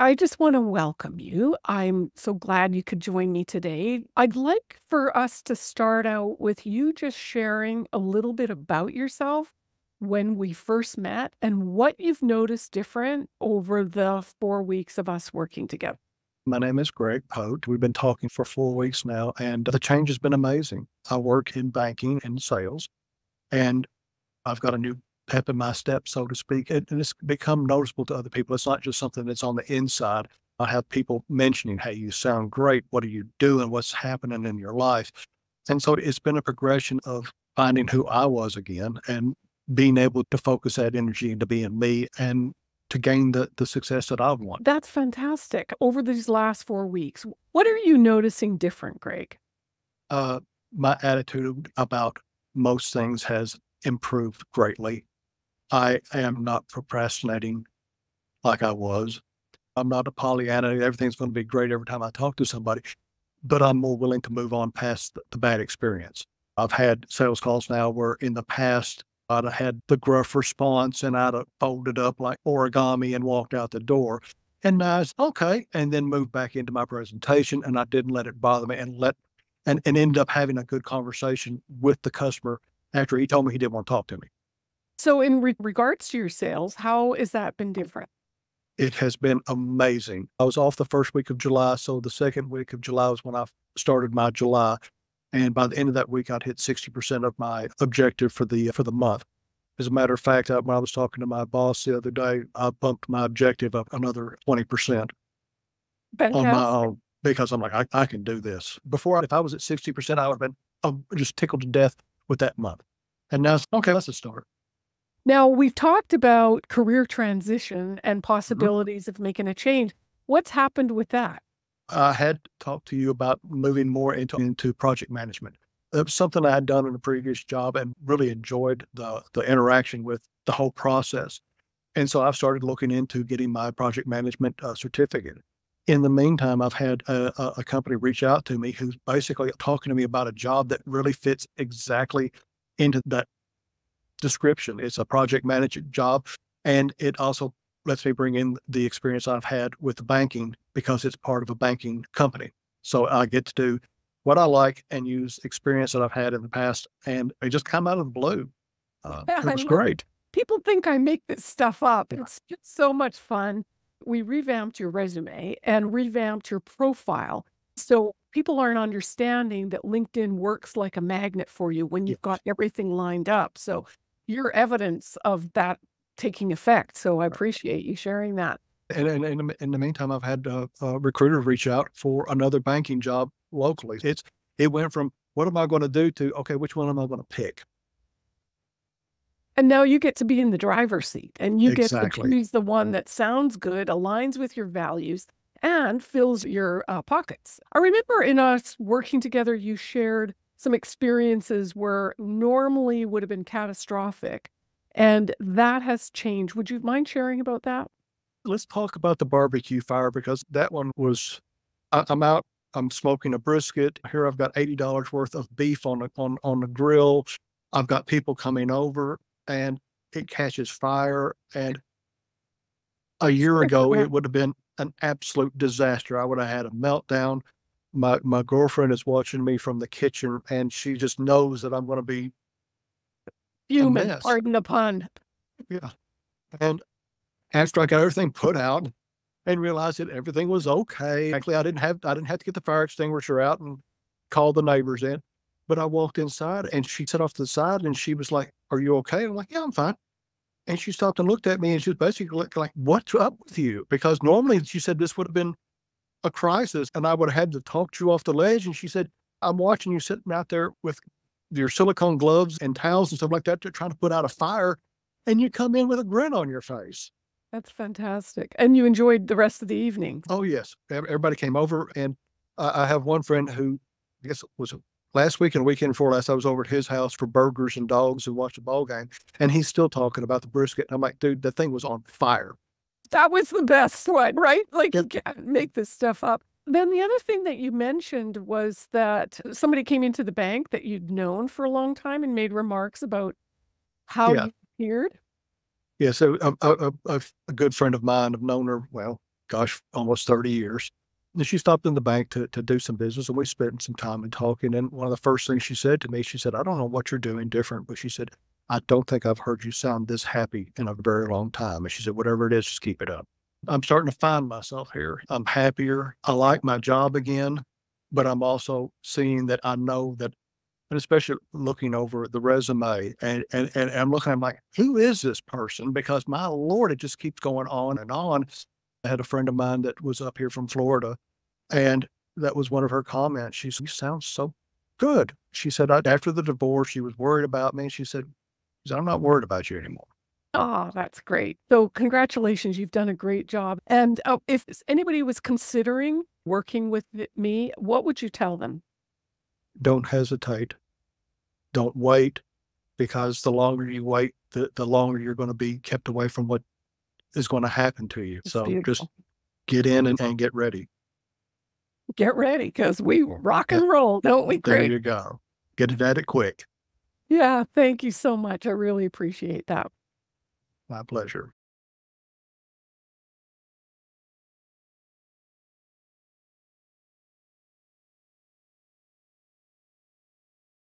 I just want to welcome you. I'm so glad you could join me today. I'd like for us to start out with you just sharing a little bit about yourself when we first met and what you've noticed different over the four weeks of us working together. My name is Greg Poat. We've been talking for four weeks now, and the change has been amazing. I work in banking and sales, and I've got a new in my step, so to speak. and it's become noticeable to other people. It's not just something that's on the inside. I have people mentioning, Hey, you sound great. What are you doing? What's happening in your life? And so it's been a progression of finding who I was again and being able to focus that energy into being me and to gain the, the success that I want. That's fantastic. Over these last four weeks, what are you noticing different, Greg? Uh, my attitude about most things has improved greatly. I am not procrastinating like I was. I'm not a Pollyanna. Everything's going to be great every time I talk to somebody, but I'm more willing to move on past the, bad experience. I've had sales calls now where in the past I'd have had the gruff response and I'd have folded up like origami and walked out the door. And now it's okay. And then moved back into my presentation and I didn't let it bother me and let and, and ended up having a good conversation with the customer after he told me he didn't want to talk to me. So, in re- regards to your sales, how has that been different? It has been amazing. I was off the first week of July. So, the second week of July was when I started my July. And by the end of that week, I'd hit 60% of my objective for the, for the month. As a matter of fact, when I was talking to my boss the other day, I bumped my objective up another 20% Fantastic. on my own because I'm like, I, I can do this. Before, if I was at 60%, I would have been um, just tickled to death with that month. And now it's okay, let's just start. Now, we've talked about career transition and Mhm. possibilities of making a change. What's happened with that? I had talked to you about moving more into into project management. It was something I had done in a previous job and really enjoyed the the interaction with the whole process. And so I've started looking into getting my project management uh, certificate. In the meantime, I've had a, a company reach out to me who's basically talking to me about a job that really fits exactly into that description. It's a project management job, and it also lets me bring in the experience I've had with the banking because it's part of a banking company. So I get to do what I like and use experience that I've had in the past, and it just come out of the blue. Uh, Yeah, it was great. People think I make this stuff up. Yeah. It's just so much fun. We revamped your resume and revamped your profile. So people aren't understanding that LinkedIn works like a magnet for you when you've got everything lined up. So you're evidence of that taking effect. So I appreciate you sharing that. And, and, and in the- meantime, I've had uh, a recruiter reach out for another banking job locally. It's it went from what am I going to do to okay, which one am I going to pick? And now you get to be in the driver's seat and you get to choose the one that sounds good, aligns with your values, and fills your uh, pockets. I remember in us working together, you shared some experiences where normally would have been catastrophic, and that has changed. Would you mind sharing about that? Let's talk about the barbecue fire because that one was. I, I'm out. I'm smoking a brisket. Here I've got eighty dollars worth of beef on the on on the grill. I've got people coming over, and it catches fire. And a year ago, it would have been an absolute disaster. I would have had a meltdown. My my girlfriend is watching me from the kitchen, and she just knows that I'm going to be Human, pardon the pun. yeah. And after I got everything put out and realized that everything was okay. Actually, I didn't have I didn't have to get the fire extinguisher out and call the neighbors in. But I walked inside and she sat off to the side and she was like, Are you okay? I'm like, Yeah, I'm fine. And she stopped and looked at me and she was basically like, like, What's up with you? Because normally she said this would have been a crisis and I would have had to talk to you off the ledge. And she said, I'm watching you sitting out there with your silicone gloves and towels and stuff like that. They're trying to put out a fire and you come in with a grin on your face. That's fantastic. And you enjoyed the rest of the evening. Oh yes, everybody came over, and I, have one friend who, I guess it was last week and weekend before last. I was over at his house for burgers and dogs and watched a ball game, and he's still talking about the brisket. And I'm like, dude, that thing was on fire. That was the best one, right? Like you can't make this stuff up. Then the other thing that you mentioned was that somebody came into the bank that you'd known for a long time and made remarks about how Yeah. you appeared. Yeah, so um, a, a, a, good friend of mine, I've known her well gosh, almost 30 years. And she stopped in the bank to, to do some business and we spent some time and talking. And one of the first things she said to me, she said, I don't know what you're doing different, but she said, I don't think I've heard you sound this happy in a very long time. And she said, whatever it is, just keep it up. I'm starting to find myself here. I'm happier. I like my job again, but I'm also seeing that I know that, and especially looking over the resume and, and, and I'm looking, I'm like, who is this person? Because my Lord, it just keeps going on and on. I had a friend of mine that was up here from Florida, and that was one of her comments. She said, You sound so good. She said, After the divorce, she was worried about me. She said, I'm not worried about you anymore. Oh, that's great. So, congratulations. You've done a great job. And oh, if anybody was considering working with me, what would you tell them? Don't hesitate. Don't wait because the longer you wait, the, the longer you're going to be kept away from what is going to happen to you. It's So beautiful. just get in and, and get ready. Get ready because we rock and roll, don't we? There you go. Get it at it quick. Yeah. Thank you so much. I really appreciate that. My pleasure.